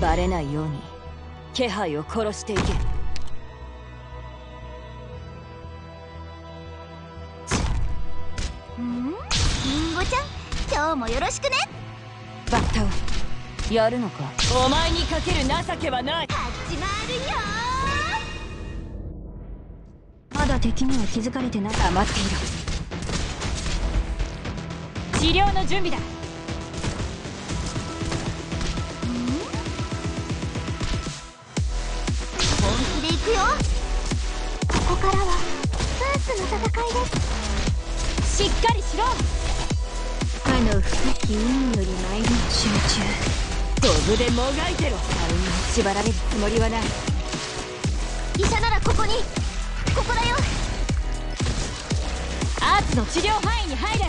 バレないように気配を殺していけ。うん？リンゴちゃん今日もよろしくね。バッタをやるのか？お前にかける情けはない。始まるよ。まだ敵には気づかれてない黙っていろ。治療の準備だです。しっかりしろ。歯の深き海より前に集中。飛ぶでもがいてろあに縛られるつもりはない。医者ならここに。ここだよ。アーツの治療範囲に入る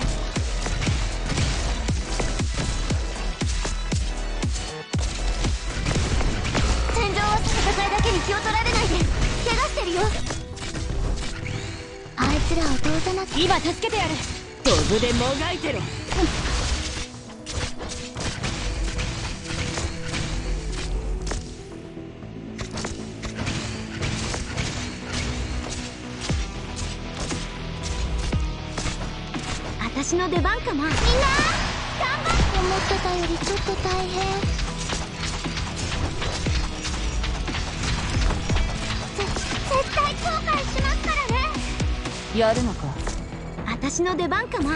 あいつらを通さなきゃ今助けてやる。ドブでもがいてろ。私の出番かな。みんな頑張って。思ってたよりちょっと大変やるのか。私の出番かな。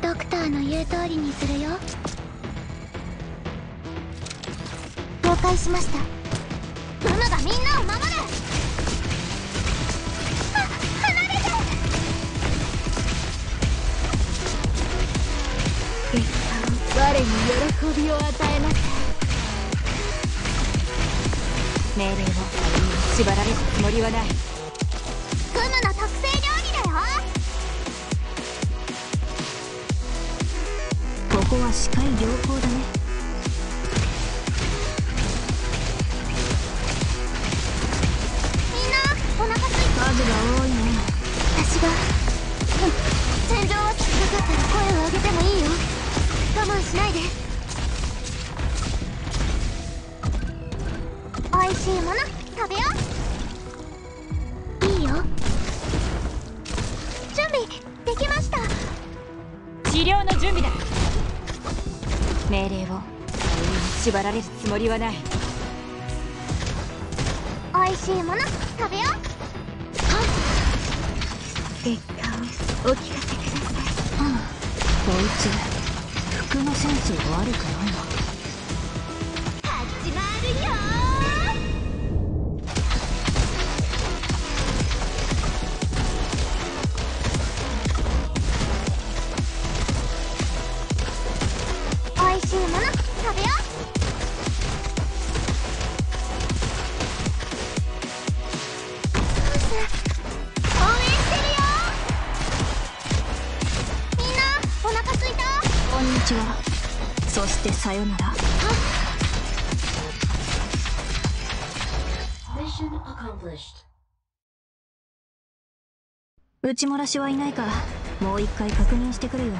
ドクターの言う通りにするよ。了解しました。ママがみんなを守る。は離れて。我に喜びを与えます。命令を。縛られるつもりはないは視界良好だね。みんなお腹すいた。数が多いね。私がうん戦場落ちてなかったら声を上げてもいいよ。我慢しないで。美味しいもの食べよう。いいよ。準備できました。治療の準備だ命令を。縛られるつもりはない。美味しいもの食べよう。結果をお聞かせくださいこいつ服のセンス悪くないなちは。そしてさよなら。Mission accomplished. 打ち漏らしはいないか。もう一回確認してくるよ